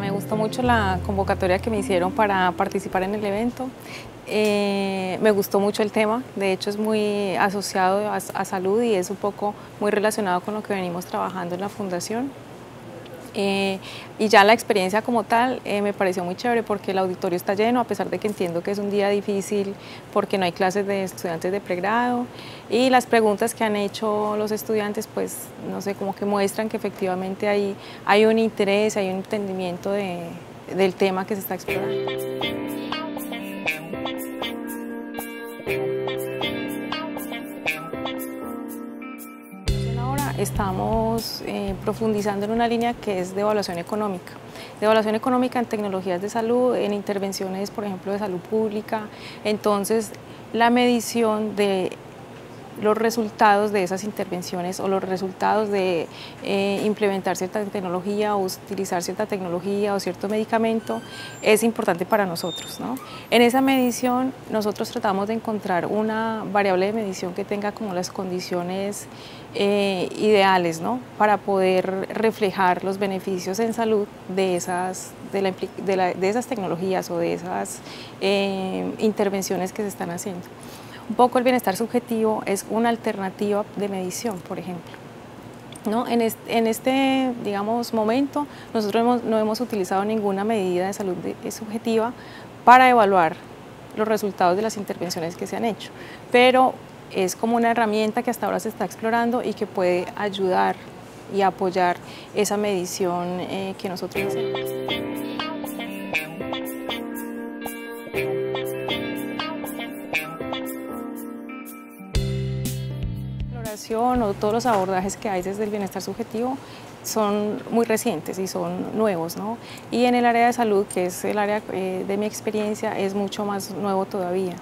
Me gustó mucho la convocatoria que me hicieron para participar en el evento. Eh, me gustó mucho el tema, de hecho es muy asociado a, salud y es un poco muy relacionado con lo que venimos trabajando en la fundación. Eh, y ya la experiencia como tal eh, me pareció muy chévere porque el auditorio está lleno, a pesar de que entiendo que es un día difícil porque no hay clases de estudiantes de pregrado y las preguntas que han hecho los estudiantes pues no sé, como que muestran que efectivamente hay, hay un interés, hay un entendimiento del tema que se está explorando. Estamos eh, profundizando en una línea que es de evaluación económica. De evaluación económica en tecnologías de salud, en intervenciones, por ejemplo, de salud pública. Entonces, la medición de los resultados de esas intervenciones o los resultados de eh, implementar cierta tecnología o utilizar cierta tecnología o cierto medicamento es importante para nosotros. En esa medición nosotros tratamos de encontrar una variable de medición que tenga como las condiciones eh, ideales para poder reflejar los beneficios en salud de esas, de, esas tecnologías o de esas eh, intervenciones que se están haciendo. Un poco el bienestar subjetivo es una alternativa de medición, por ejemplo. ¿No? En, este, digamos, momento nosotros no hemos utilizado ninguna medida de salud subjetiva para evaluar los resultados de las intervenciones que se han hecho, pero es como una herramienta que hasta ahora se está explorando y que puede ayudar y apoyar esa medición eh, que nosotros hacemos. O todos los abordajes que hay desde el bienestar subjetivo son muy recientes y son nuevos. ¿no? Y en el área de salud, que es el área eh, de mi experiencia, es mucho más nuevo todavía.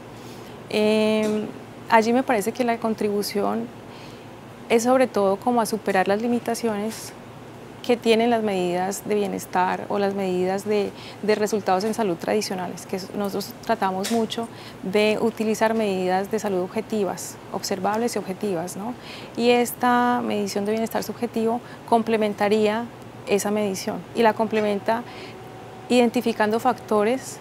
Em, allí me parece que la contribución es sobre todo como a superar las limitaciones que tienen las medidas de bienestar o las medidas de, resultados en salud tradicionales, que nosotros tratamos mucho de utilizar medidas de salud objetivas, observables y objetivas. ¿no? Y esta medición de bienestar subjetivo complementaría esa medición y la complementa identificando factores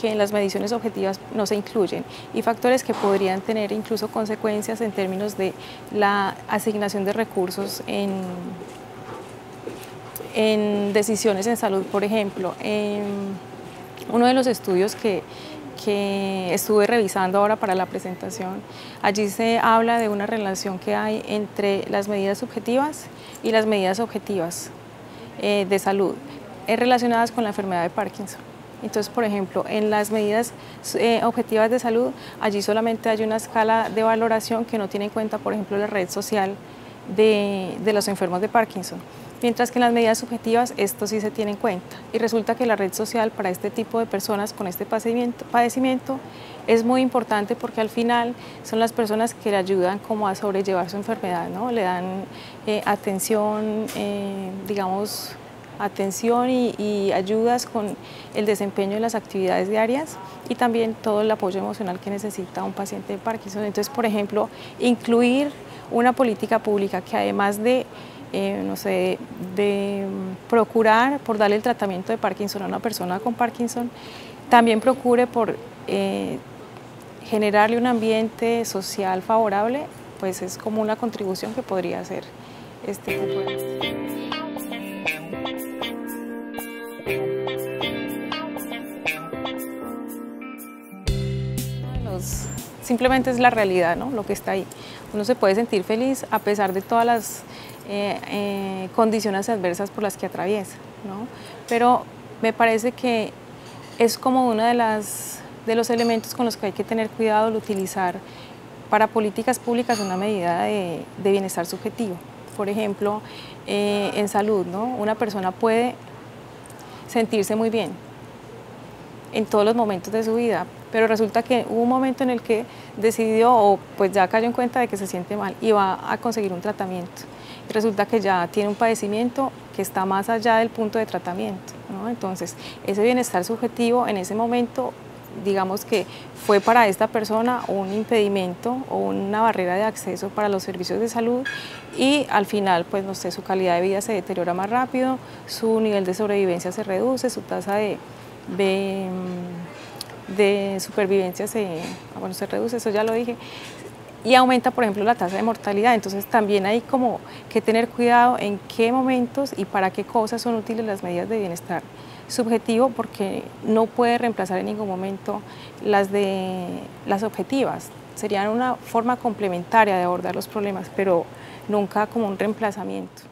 que en las mediciones objetivas no se incluyen y factores que podrían tener incluso consecuencias en términos de la asignación de recursos en, en decisiones en salud, por ejemplo, en uno de los estudios que, estuve revisando ahora para la presentación, allí se habla de una relación que hay entre las medidas subjetivas y las medidas objetivas eh, de salud eh, relacionadas con la enfermedad de Parkinson. Entonces, por ejemplo, en las medidas eh, objetivas de salud, allí solamente hay una escala de valoración que no tiene en cuenta, por ejemplo, la red social de, los enfermos de Parkinson mientras que en las medidas subjetivas esto sí se tiene en cuenta. Y resulta que la red social para este tipo de personas con este padecimiento, es muy importante porque al final son las personas que le ayudan como a sobrellevar su enfermedad, ¿no? le dan eh, atención, eh, digamos, atención y, ayudas con el desempeño de las actividades diarias y también todo el apoyo emocional que necesita un paciente de Parkinson. Entonces, por ejemplo, incluir una política pública que además de eh, no sé, de procurar por darle el tratamiento de Parkinson a una persona con Parkinson, también procure por eh, generarle un ambiente social favorable, pues es como una contribución que podría hacer este tipo de... simplemente es la realidad, ¿no? lo que está ahí. Uno se puede sentir feliz a pesar de todas las eh, eh, condiciones adversas por las que atraviesa. ¿no? Pero me parece que es como uno de, de los elementos con los que hay que tener cuidado al utilizar para políticas públicas una medida de, bienestar subjetivo. Por ejemplo, eh, en salud, ¿no? una persona puede sentirse muy bien en todos los momentos de su vida, pero resulta que hubo un momento en el que decidió o pues ya cayó en cuenta de que se siente mal y va a conseguir un tratamiento resulta que ya tiene un padecimiento que está más allá del punto de tratamiento. Entonces, ese bienestar subjetivo en ese momento digamos que fue para esta persona un impedimento o una barrera de acceso para los servicios de salud y al final pues no sé, su calidad de vida se deteriora más rápido, su nivel de sobrevivencia se reduce, su tasa de, de, supervivencia se, ah, bueno, se reduce, eso ya lo dije, y aumenta, por ejemplo, la tasa de mortalidad. Entonces también hay como que tener cuidado en qué momentos y para qué cosas son útiles las medidas de bienestar subjetivo porque no puede reemplazar en ningún momento las, de, las objetivas. Serían una forma complementaria de abordar los problemas, pero nunca como un reemplazamiento.